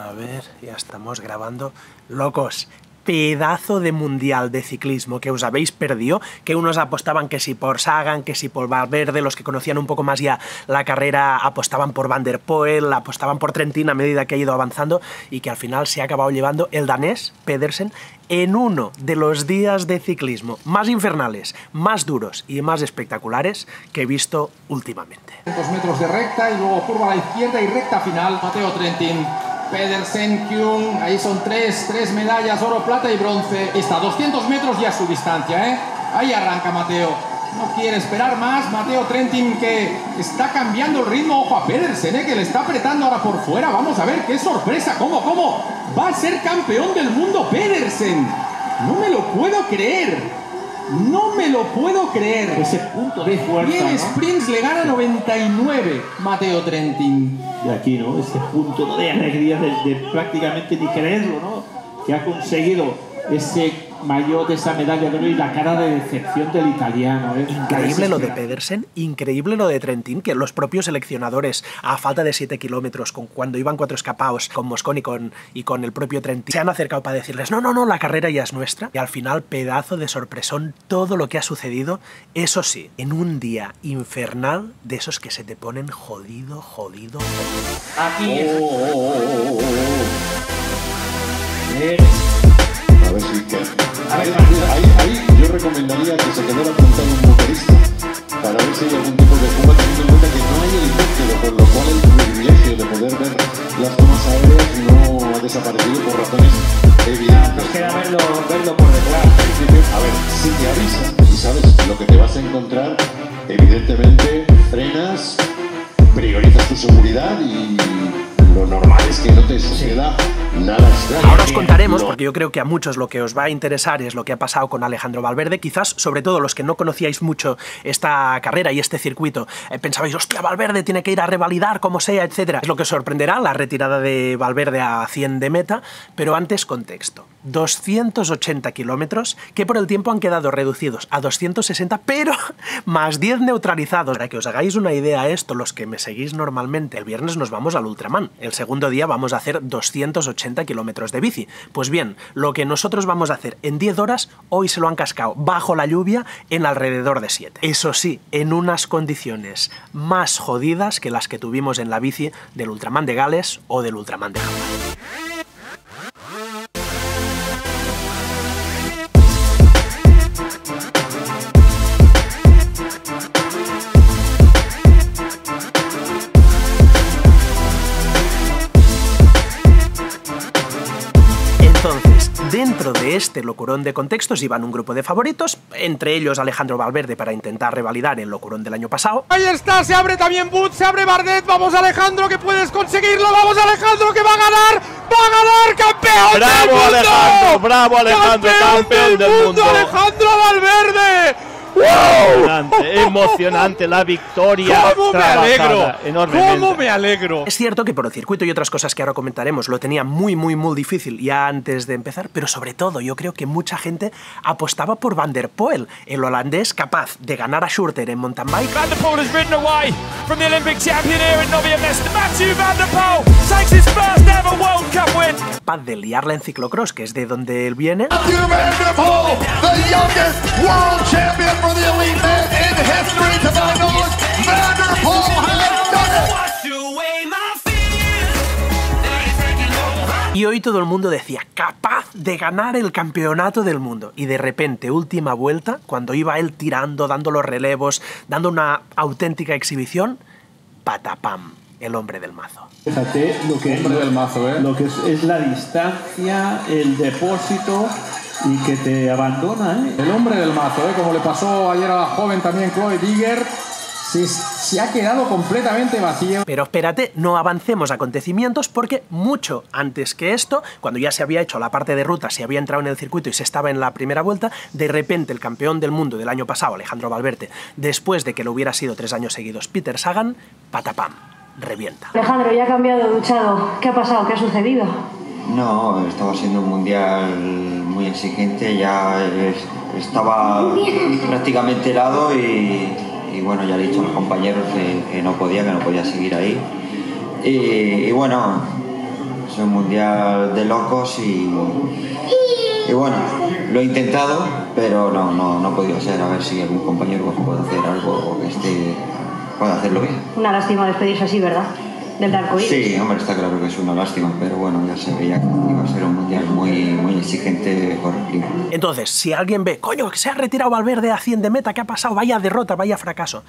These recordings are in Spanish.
A ver, ya estamos grabando. Locos, pedazo de mundial de ciclismo que os habéis perdido, que unos apostaban que si por Sagan, que si por Valverde, los que conocían un poco más ya la carrera apostaban por Van der Poel, apostaban por Trentin a medida que ha ido avanzando y que al final se ha acabado llevando el danés Pedersen en uno de los días de ciclismo más infernales, más duros y más espectaculares que he visto últimamente. metros de recta y luego curva a la izquierda y recta final. Mateo Trentin Pedersen, Kyung, ahí son tres, tres medallas, oro, plata y bronce. Está a 200 metros ya su distancia, ¿eh? Ahí arranca Mateo. No quiere esperar más. Mateo Trentin que está cambiando el ritmo. Ojo a Pedersen, ¿eh? que le está apretando ahora por fuera. Vamos a ver qué sorpresa. ¿Cómo, cómo? Va a ser campeón del mundo Pedersen. No me lo puedo creer. No me lo puedo creer. Ese punto de fuerza. Y en sprints le gana 99 Mateo Trentin. De aquí, ¿no? Ese punto de alegría de, de prácticamente ni creerlo, ¿no? Que ha conseguido ese mayor de esa medalla de oro y la cara de decepción del italiano. ¿eh? Increíble lo de Pedersen, increíble lo de Trentin, que los propios seleccionadores, a falta de 7 kilómetros, con, cuando iban cuatro escapados con Moscón y con, y con el propio Trentin, se han acercado para decirles, no, no, no, la carrera ya es nuestra. Y al final, pedazo de sorpresón, todo lo que ha sucedido, eso sí, en un día infernal de esos que se te ponen jodido, jodido, jodido. Aquí. Oh, oh, oh, a ver si ahí, ahí, ahí, yo recomendaría que se quedara apuntado un motorista para ver si hay algún tipo de fuga, teniendo en cuenta que no hay helicóptero, por lo cual el privilegio de poder ver las tomas aéreas no ha desaparecido por razones evidentes. Nos queda verlo, verlo por detrás. A ver, si te avisan y sabes lo que te vas a encontrar, evidentemente frenas, priorizas tu seguridad y lo normal es que no te suceda. Ahora os contaremos, porque yo creo que a muchos lo que os va a interesar es lo que ha pasado con Alejandro Valverde. Quizás, sobre todo los que no conocíais mucho esta carrera y este circuito, eh, pensabais, hostia, Valverde tiene que ir a revalidar como sea, etcétera. Es lo que os sorprenderá, la retirada de Valverde a 100 de meta, pero antes contexto. 280 kilómetros que por el tiempo han quedado reducidos a 260, pero más 10 neutralizados. Para que os hagáis una idea esto, los que me seguís normalmente, el viernes nos vamos al Ultraman. El segundo día vamos a hacer 280 kilómetros de bici. Pues bien, lo que nosotros vamos a hacer en 10 horas, hoy se lo han cascado bajo la lluvia en alrededor de 7. Eso sí, en unas condiciones más jodidas que las que tuvimos en la bici del Ultraman de Gales o del Ultraman de Japón. Dentro de este locurón de contextos iban un grupo de favoritos, entre ellos Alejandro Valverde para intentar revalidar el locurón del año pasado. Ahí está, se abre también Boots, se abre Bardet, vamos Alejandro que puedes conseguirlo, vamos Alejandro que va a ganar, va a ganar campeón bravo del mundo. Alejandro, bravo Alejandro, campeón, del, mundo. Alejandro Valverde. Emocionante, emocionante la victoria. ¿Cómo me alegro? Enormemente. ¿Cómo me alegro? Es cierto que por el circuito y otras cosas que ahora comentaremos lo tenía muy, muy, muy difícil ya antes de empezar, pero sobre todo yo creo que mucha gente apostaba por Van der Poel, el holandés capaz de ganar a Schurter en mountain bike. Van der Poel has ridden away from the Olympic champion here in Mesta. Matthew Van der Poel takes his first ever World Cup win. Capaz de liarla en ciclocross, que es de donde él viene. Matthew Van der Poel, the youngest world champion for the elite men in history to my knowledge. Van der Poel has done it. Y hoy todo el mundo decía, capaz de ganar el campeonato del mundo. Y de repente, última vuelta, cuando iba él tirando, dando los relevos, dando una auténtica exhibición, patapam, el hombre del mazo. Fíjate lo que, Hombre del mazo, ¿eh? lo que es, es la distancia, el depósito y que te abandona, ¿eh? El hombre del mazo, ¿eh? como le pasó ayer a la joven también Chloe Digger, se, se ha quedado completamente vacío. Pero espérate, no avancemos acontecimientos porque mucho antes que esto, cuando ya se había hecho la parte de ruta, se había entrado en el circuito y se estaba en la primera vuelta, de repente el campeón del mundo del año pasado, Alejandro Valverde, después de que lo hubiera sido tres años seguidos Peter Sagan, patapam, revienta. Alejandro, ya ha cambiado, duchado. ¿Qué ha pasado? ¿Qué ha sucedido? No, estaba siendo un mundial muy exigente, ya es- estaba prácticamente helado y, bueno, ya le he dicho a los compañeros que, no podía, que no podía seguir ahí. Y, bueno, Es un mundial de locos y, y bueno, lo he intentado, pero no, no, no ha podido ser. A ver si algún compañero puede hacer algo que esté, pueda hacerlo bien. Una lástima despedirse así, ¿verdad? Del arco iris. Sí, hombre, está claro que es una lástima, pero bueno, ya se veía que iba a ser un mundial muy, muy exigente por el clima. Entonces, si alguien ve, coño, que se ha retirado Valverde a 100 de meta, ¿qué ha pasado? Vaya derrota, vaya fracaso.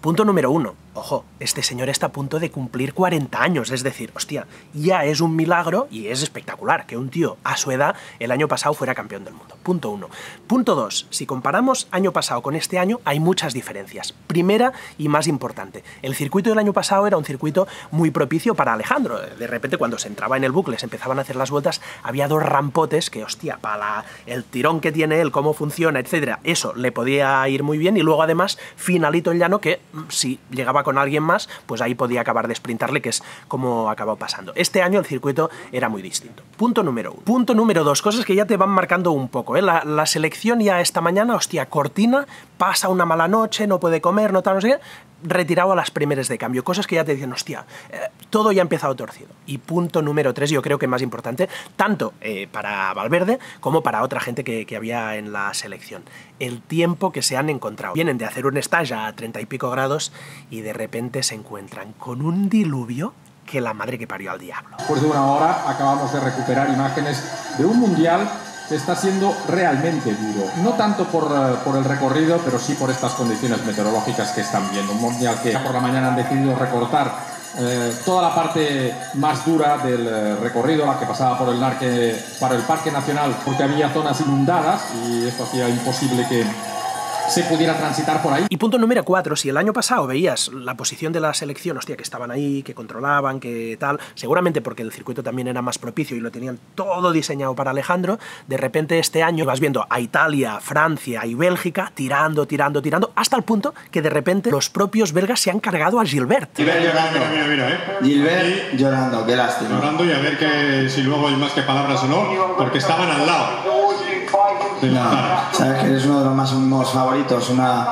Punto número uno. Ojo, este señor está a punto de cumplir 40 años, es decir, hostia, ya es un milagro y es espectacular que un tío a su edad el año pasado fuera campeón del mundo. Punto uno. Punto dos. Si comparamos año pasado con este año, hay muchas diferencias. Primera y más importante, el circuito del año pasado era un circuito muy propicio para Alejandro. De repente, cuando se entraba en el bucle, se empezaban a hacer las vueltas, había dos rampotes que, hostia, para el tirón que tiene él, cómo funciona, etcétera, eso le podía ir muy bien. Y luego, además, finalito en llano que mm, si llegaba con alguien más, pues ahí podía acabar de sprintarle, que es como acabó pasando. Este año el circuito era muy distinto. Punto número uno. Punto número dos, cosas que ya te van marcando un poco. ¿eh? La, la selección ya esta mañana, hostia, Cortina pasa una mala noche, no puede comer, no tal, no sé qué retirado a las primeras de cambio, cosas que ya te dicen, hostia, eh, todo ya ha empezado torcido. Y punto número tres, yo creo que más importante, tanto eh, para Valverde como para otra gente que, que había en la selección, el tiempo que se han encontrado. Vienen de hacer un stage a treinta y pico grados y de repente se encuentran con un diluvio que la madre que parió al diablo. Después de una hora acabamos de recuperar imágenes de un mundial está siendo realmente duro. No tanto por, eh, por el recorrido, pero sí por estas condiciones meteorológicas que están viendo. Un mundial que por la mañana han decidido recortar eh, toda la parte más dura del eh, recorrido, la que pasaba por el Narque para el Parque Nacional, porque había zonas inundadas y esto hacía imposible que se pudiera transitar por ahí. Y punto número cuatro, si el año pasado veías la posición de la selección, hostia, que estaban ahí, que controlaban, que tal, seguramente porque el circuito también era más propicio y lo tenían todo diseñado para Alejandro, de repente este año vas viendo a Italia, Francia y Bélgica tirando, tirando, tirando, hasta el punto que de repente los propios belgas se han cargado a Gilbert. Gilbert llorando. Mira, mira, eh. Gilbert llorando, qué lástima. Llorando y a ver que, si luego hay más que palabras o no, porque estaban al lado. Sabes que eres uno de los máximos favoritos, una,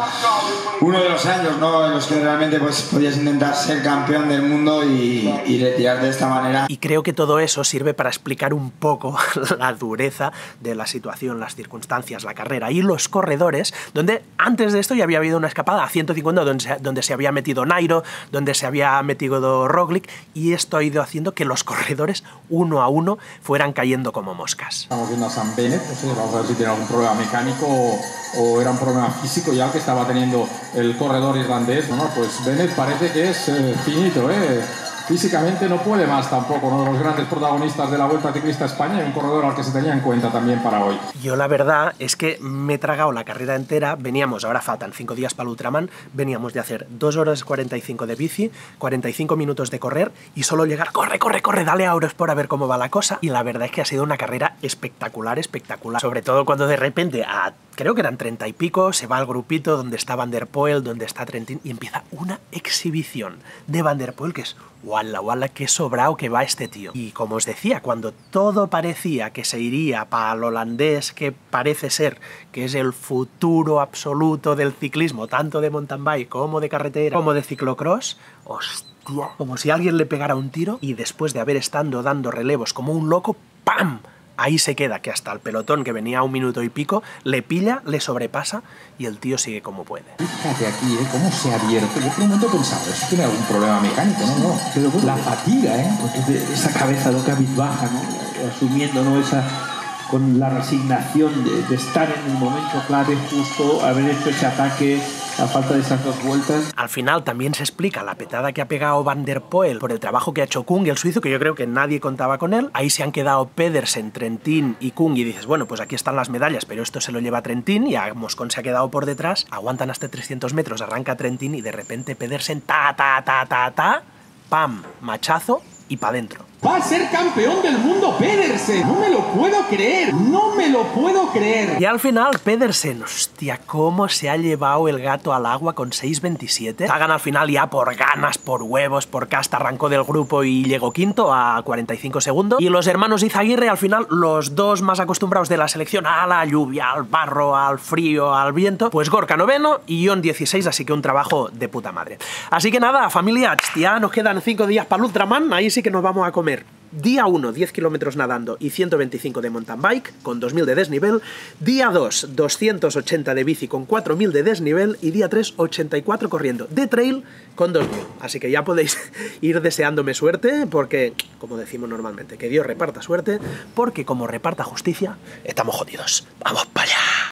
uno de los años ¿no? en los que realmente pues, podías intentar ser campeón del mundo y, y retirar de esta manera. Y creo que todo eso sirve para explicar un poco la dureza de la situación, las circunstancias, la carrera y los corredores, donde antes de esto ya había habido una escapada a 150 donde se, donde se había metido Nairo, donde se había metido Roglic y esto ha ido haciendo que los corredores uno a uno fueran cayendo como moscas. Estamos viendo a Sam Bennett, no sé, vamos a ver si tiene algún problema mecánico o, o era un problema físico ya que estaba teniendo el corredor irlandés. Bueno, pues Bennett parece que es eh, finito, ¿eh? Físicamente no puede más tampoco, uno de los grandes protagonistas de la Vuelta Ciclista a España y un corredor al que se tenía en cuenta también para hoy. Yo la verdad es que me he tragado la carrera entera, veníamos, ahora faltan 5 días para el Ultraman, veníamos de hacer 2 horas 45 de bici, 45 minutos de correr y solo llegar, corre, corre, corre, dale a Eurosport a ver cómo va la cosa. Y la verdad es que ha sido una carrera espectacular, espectacular. Sobre todo cuando de repente a creo que eran 30 y pico, se va al grupito donde está Van der Poel, donde está Trentin y empieza una exhibición de Van der Poel que es wala wala qué sobrado que va este tío. Y como os decía, cuando todo parecía que se iría para el holandés que parece ser que es el futuro absoluto del ciclismo, tanto de mountain bike como de carretera, como de ciclocross, hostia, como si alguien le pegara un tiro y después de haber estado dando relevos como un loco, ¡pam! Ahí se queda, que hasta el pelotón que venía a un minuto y pico le pilla, le sobrepasa y el tío sigue como puede. Fíjate aquí, ¿eh? Cómo se ha abierto. Yo por un momento he pensado, eso tiene algún problema mecánico, no, no. La fatiga, ¿eh? Porque es de esa cabeza loca baja, ¿no? Asumiendo, ¿no? Esa, con la resignación de, estar en el momento clave, justo haber hecho ese ataque, a falta de esas dos vueltas. Al final también se explica la petada que ha pegado Van der Poel por el trabajo que ha hecho Kung, el suizo, que yo creo que nadie contaba con él. Ahí se han quedado Pedersen, Trentin y Kung y dices, bueno, pues aquí están las medallas, pero esto se lo lleva Trentin y a Moscón se ha quedado por detrás. Aguantan hasta 300 metros, arranca Trentin y de repente Pedersen, ta, ta, ta, ta, ta, pam, machazo y pa' dentro. Va a ser campeón del mundo Pedersen. No me lo puedo creer. No me lo puedo creer. Y al final, Pedersen, hostia, cómo se ha llevado el gato al agua con 6.27. Hagan al final ya por ganas, por huevos, por casta, arrancó del grupo y llegó quinto a 45 segundos. Y los hermanos Izaguirre, al final, los dos más acostumbrados de la selección a la lluvia, al barro, al frío, al viento, pues Gorka noveno y Ion 16, así que un trabajo de puta madre. Así que nada, familia, ya nos quedan 5 días para el Ultraman, ahí sí que nos vamos a comer Día 1, 10 kilómetros nadando y 125 de mountain bike con 2000 de desnivel. Día 2, 280 de bici con 4000 de desnivel. Y día 3, 84 corriendo de trail con 2000. Así que ya podéis ir deseándome suerte porque, como decimos normalmente, que Dios reparta suerte porque como reparta justicia, estamos jodidos. ¡Vamos para allá!